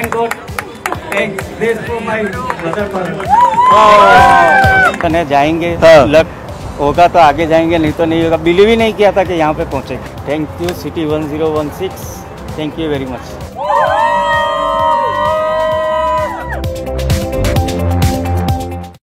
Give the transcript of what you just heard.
Thank God. This for my mother father. जाएँगे हाँ। Luck होगा तो आगे जाएँगे नहीं तो नहीं होगा। बिलीव ही नहीं किया था कि यहाँ पे पहुँचे। Thank you city one zero one six thank you very much